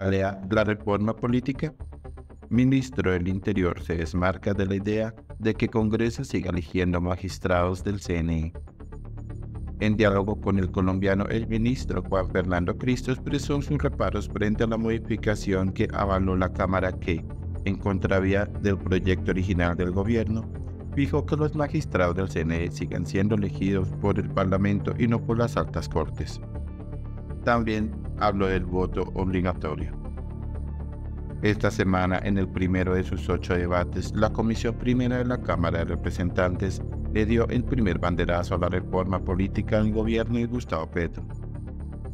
La reforma política. Ministro del Interior se desmarca de la idea de que Congreso siga eligiendo magistrados del CNE. En diálogo con el colombiano, el ministro Juan Fernando Cristo expresó sus reparos frente a la modificación que avaló la Cámara que, en contravía del proyecto original del gobierno, fijó que los magistrados del CNE sigan siendo elegidos por el Parlamento y no por las altas cortes. También habló del voto obligatorio. Esta semana, en el primero de sus ocho debates, la Comisión Primera de la Cámara de Representantes le dio el primer banderazo a la reforma política del gobierno de Gustavo Petro.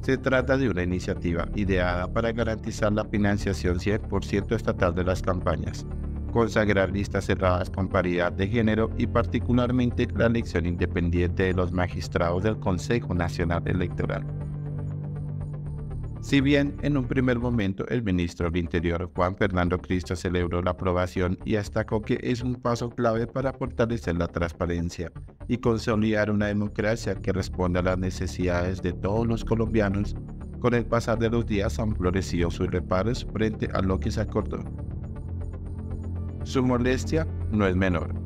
Se trata de una iniciativa ideada para garantizar la financiación 100% estatal de las campañas, consagrar listas cerradas con paridad de género y particularmente la elección independiente de los magistrados del Consejo Nacional Electoral. Si bien en un primer momento el ministro del Interior Juan Fernando Cristo celebró la aprobación y destacó que es un paso clave para fortalecer la transparencia y consolidar una democracia que responda a las necesidades de todos los colombianos, con el pasar de los días han florecido sus reparos frente a lo que se acordó. Su molestia no es menor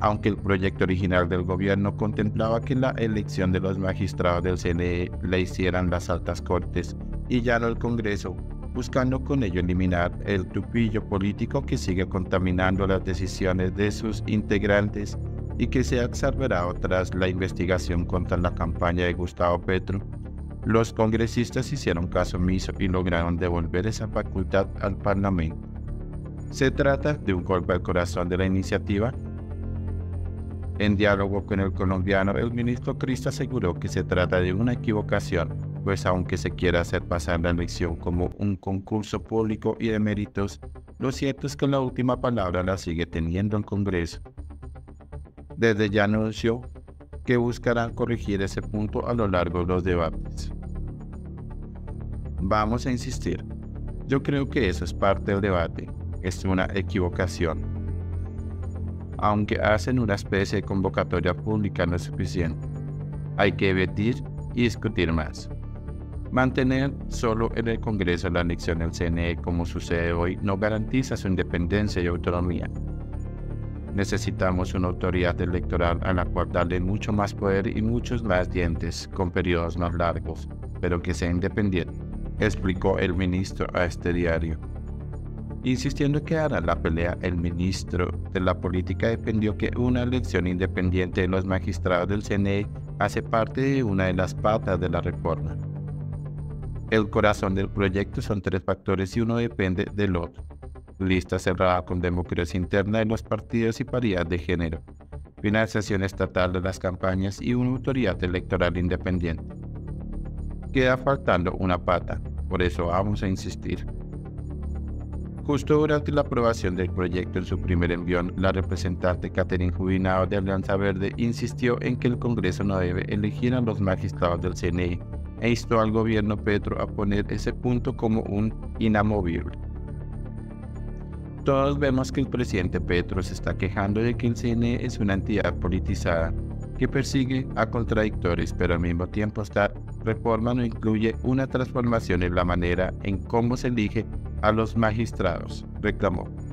aunque el proyecto original del gobierno contemplaba que la elección de los magistrados del CNE la hicieran las altas cortes y ya no el Congreso, buscando con ello eliminar el tupillo político que sigue contaminando las decisiones de sus integrantes y que se ha exacerbado tras la investigación contra la campaña de Gustavo Petro, los congresistas hicieron caso omiso y lograron devolver esa facultad al Parlamento. Se trata de un golpe al corazón de la iniciativa en diálogo con el colombiano, el ministro Cristo aseguró que se trata de una equivocación, pues aunque se quiera hacer pasar la elección como un concurso público y de méritos, lo cierto es que la última palabra la sigue teniendo el Congreso. Desde ya anunció que buscarán corregir ese punto a lo largo de los debates. Vamos a insistir. Yo creo que eso es parte del debate. Es una equivocación aunque hacen una especie de convocatoria pública no es suficiente. Hay que debatir y discutir más. Mantener solo en el Congreso la elección del CNE como sucede hoy no garantiza su independencia y autonomía. Necesitamos una autoridad electoral a la cual darle mucho más poder y muchos más dientes con periodos más largos, pero que sea independiente, explicó el ministro a este diario. Insistiendo que hará la pelea, el ministro de la Política defendió que una elección independiente de los magistrados del CNE hace parte de una de las patas de la reforma. El corazón del proyecto son tres factores y uno depende del otro. Lista cerrada con democracia interna de los partidos y paridad de género. Financiación estatal de las campañas y una autoridad electoral independiente. Queda faltando una pata, por eso vamos a insistir. Justo durante la aprobación del proyecto en su primer envión, la representante Catherine Jubinado de Alianza Verde insistió en que el Congreso no debe elegir a los magistrados del CNE e instó al gobierno Petro a poner ese punto como un inamovible. Todos vemos que el presidente Petro se está quejando de que el CNE es una entidad politizada que persigue a contradictores, pero al mismo tiempo esta reforma no incluye una transformación en la manera en cómo se elige a los magistrados, reclamó.